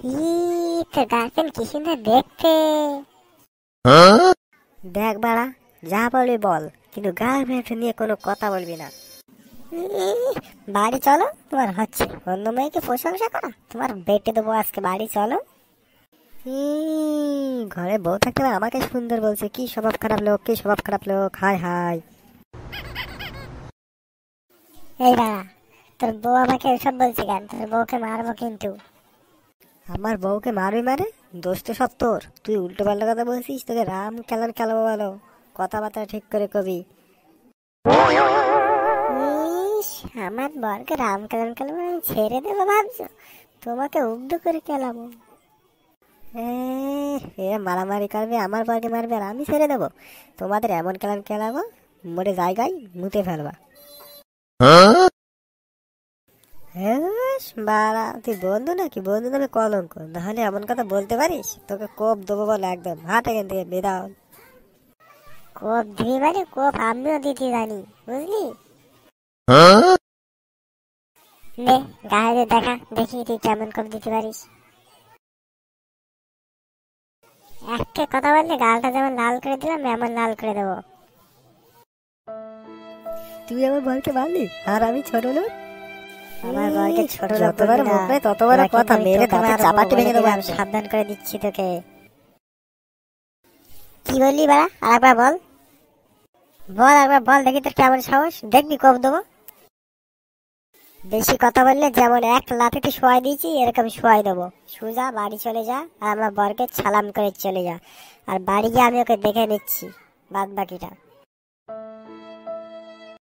ই তোর গার্লফ্রেন্ড কি সুন্দর দেখতে। দেখ বাড়া যা বলবি বল কিন্তু গার্লফ্রেন্ড নিয়ে কোনো কথা বলবি না। বাড়ি চলো তোমার হচ্ছে অন্য মেয়েকে প্রশংসা করা তোমার বেটে দেবো আজকে বাড়ি চলো। ঘরে বউ থাকতে আমাকে সুন্দর বলছে কি স্বভাব খারাপ লোক কি স্বভাব খারাপ লোক হাই হাই। এই দাঁড়া তোর বউ আমাকে এসব বলছে কেন? তোর বউকে মারবো কিন্তু। আমার বউকে মারবি মারে দোষ তো সব তোর। তুই উল্টো পাল্টা কথা বলছিস তোকে রাম খেলার খেলাবো বলো। কথাবার্তা ঠিক করে কবি। আমার বরকে রাম কেলাম কেলাম আমি ছেড়ে দেবো ভাবছ? তোমাকে উগ্ধ করে কেলাবো এ, মারামারি করবে আমার বরকে মারবে আর আমি ছেড়ে দেবো। তোমাদের এমন খেলান খেলাবো মোটে জায়গায় মুতে ফেলবা। হ্যাঁ বাড়া, তুই বন্ধু নাকি? বন্ধু নামে কলঙ্ক। নাহলে এমন কথা বলতে পারিস? তোকে কোপ দেবো বলে একদম হাট এখান থেকে বেদাও কোপ দিবি মানে কোপ? আমিও দিতে জানি, বুঝলি? নে, গায়ে দেখা, দেখি তুই কেমন কোপ দিতে পারিস। একটা কথা বললে গালটা যেমন লাল করে দিলাম, এমন লাল করে দেবো। তুই আমার বরকে মারলি? আর আমি ছোট লোক? আমার বরকে ছোট যতবার মুখ ততবার কথা মেরে মারবো, চাপাটি ভেঙে দেবো আমি। সাবধান করে দিচ্ছি তোকে। কি বললি বাড়া? আরেকবার বল। বল বল দেখি তোর কেমন সাহস। দেখবি কব দেবো। বেশি কথা বললে যেমন এক লাঠিতে শোয়াই দিয়েছি এরকম শোয়াই দেবো। সুজা বাড়ি চলে যা আর আমার বরকে সালাম করে চলে যা। আর বাড়ি গিয়ে আমি ওকে দেখে নিচ্ছি বাদ বাকিটা